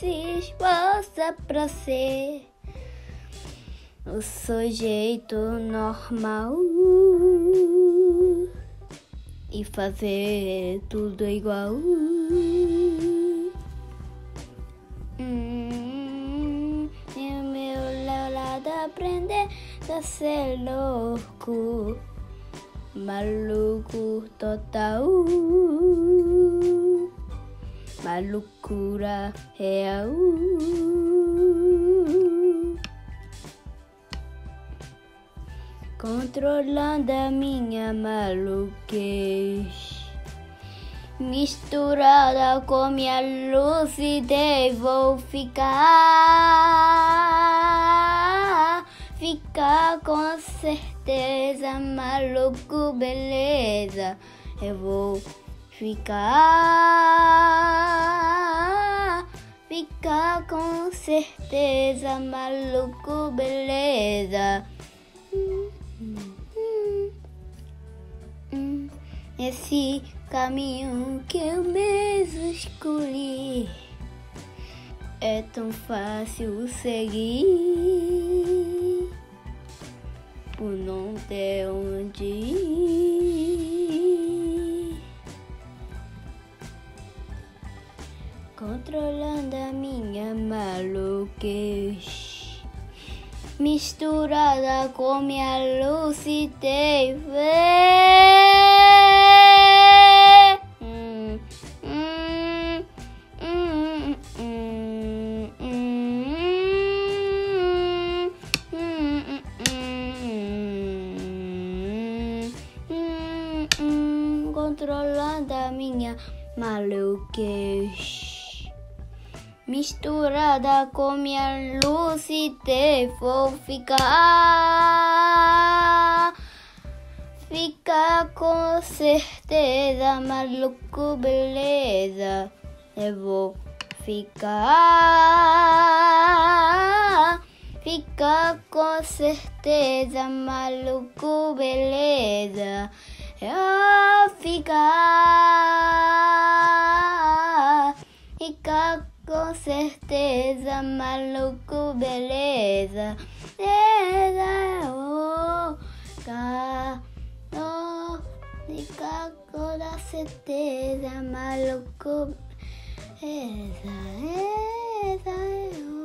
se esforça pra ser o sujeito normal e fazer tudo igual. Hum, e o meu lado aprender a ser louco, maluco total, malucura real. controlando a minha maluquez. Misturada com minha lucidez, vou ficar, ficar com certeza, maluco, beleza. Eu vou ficar, ficar com certeza, maluco, beleza. Esse caminho que eu mesmo escolhi é tão fácil seguir por não ter onde ir. Controlando a minha maluquez misturada com minha lucidez. Controlando a minha maluquez misturada com minha lucidez, vou ficar, ficar com certeza, maluco, beleza, eu vou ficar, ficar com certeza, maluco, beleza, eu ficar, certeza, maluco, beleza. Beleza, oh, oh, fica com certeza, maluco, beleza. É.